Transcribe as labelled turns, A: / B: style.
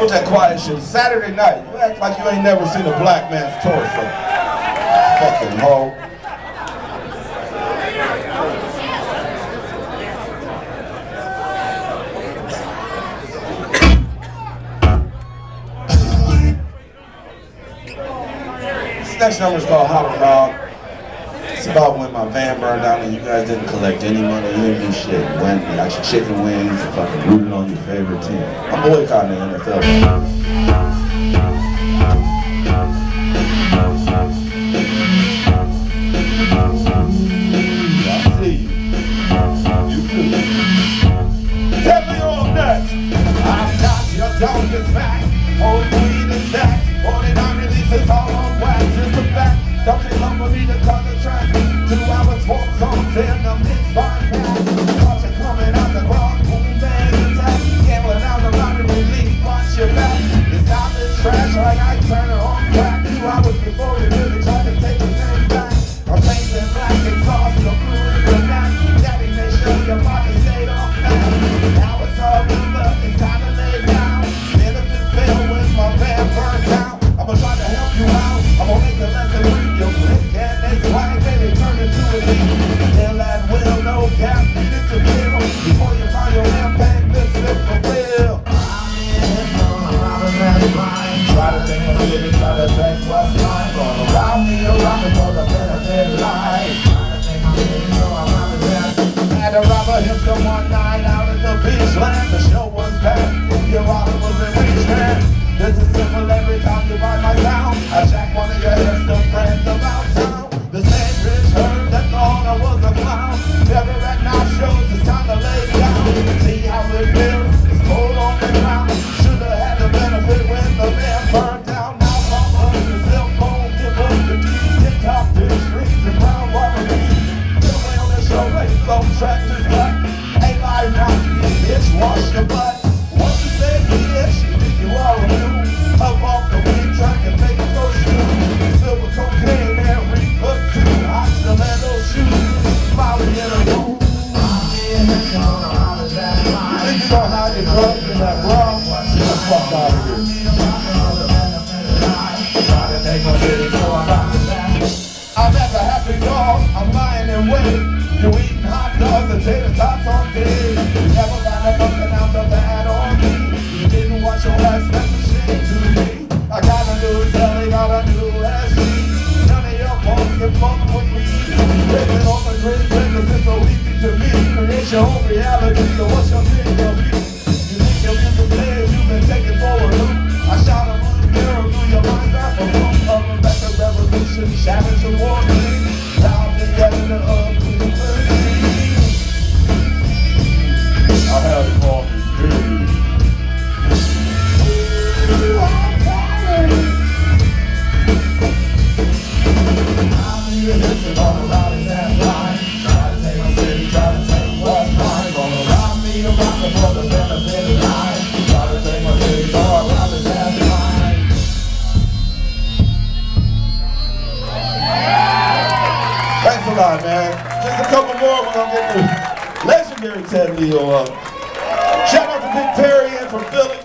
A: With that quiet shit. Saturday night, you act like you ain't never seen a black man's torso. Fucking hoe. this next number is called Hot Dog. It's about when my van burned down and you guys didn't collect any money, you didn't do shit. When you got your chicken wings and fucking rooting on your favorite team. I'm boycotting the NFL. down for the benefit life. Had to rob him someone night. reality or what's your? You think your music you've been taken for a loop I shot a through your from more, we're gonna get the legendary Ted Leo up. Shout out to Big Perry and from Philly.